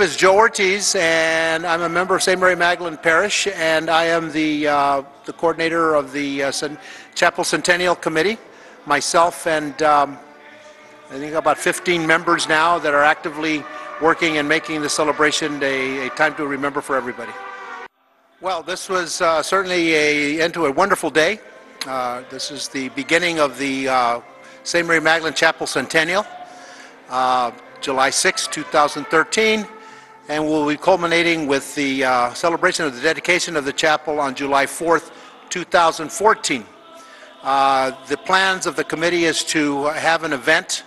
name is Joe Ortiz, and I'm a member of St. Mary Magdalen Parish, and I am the, uh, the coordinator of the uh, Chapel Centennial Committee. Myself and um, I think about 15 members now that are actively working and making the celebration a, a time to remember for everybody. Well, this was uh, certainly a end to a wonderful day. Uh, this is the beginning of the uh, St. Mary Magdalen Chapel Centennial, uh, July 6, 2013, and we'll be culminating with the uh, celebration of the dedication of the chapel on July 4th, 2014. Uh, the plans of the committee is to have an event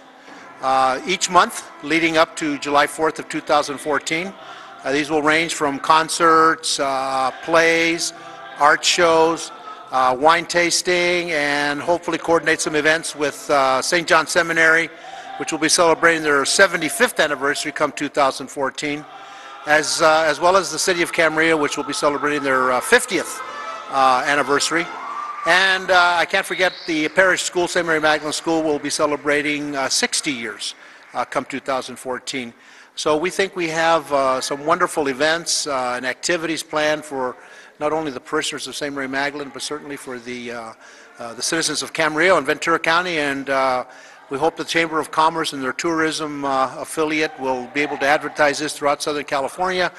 each month leading up to July 4th of 2014. Uh, these will range from concerts, uh, plays, art shows, uh, wine tasting, and hopefully coordinate some events with uh, St. John Seminary, which will be celebrating their 75th anniversary come 2014, as, uh, as well as the City of Camarillo, which will be celebrating their 50th uh, anniversary. And I can't forget the parish school, St. Mary Magdalen School, will be celebrating 60 years come 2014. So we think we have uh, some wonderful events uh, and activities planned for not only the parishioners of St. Mary Magdalen, but certainly for the, uh, uh the citizens of Camarillo and Ventura County. And uh, we hope the Chamber of Commerce and their tourism uh, affiliate will be able to advertise this throughout Southern California.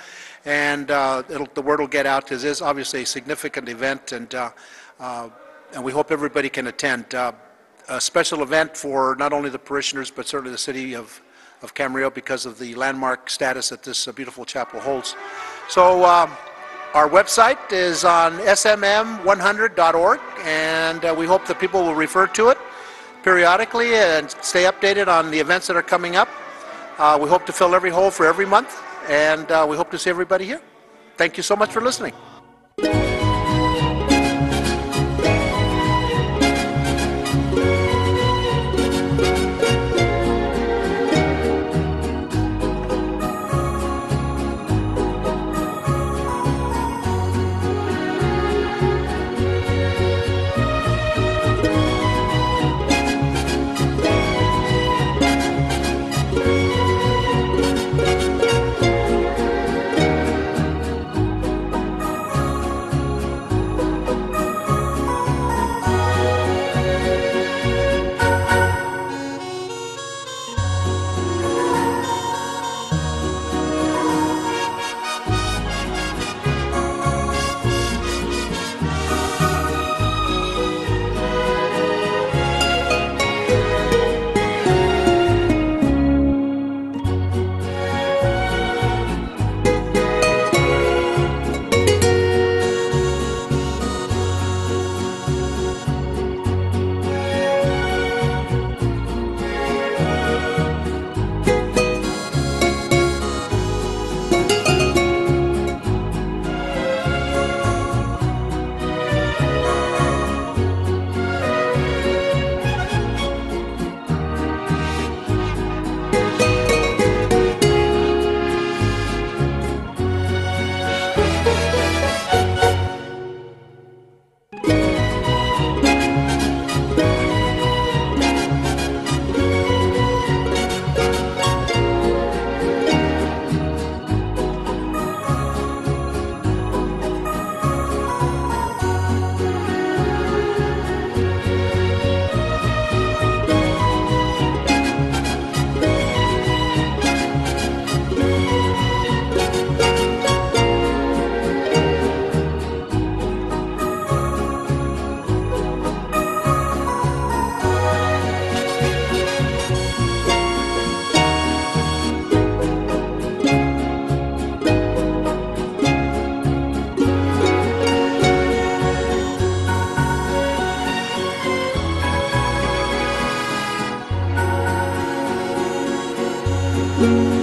And the word will get out because this is obviously a significant event, and, and we hope everybody can attend. a special event for not only the parishioners, but certainly the city of of Camarillo because of the landmark status that this uh, beautiful chapel holds. So um, our website is on smm100.org, and uh, we hope that people will refer to it periodically and stay updated on the events that are coming up. Uh, we hope to fill every hole for every month, and uh, we hope to see everybody here. Thank you so much for listening. You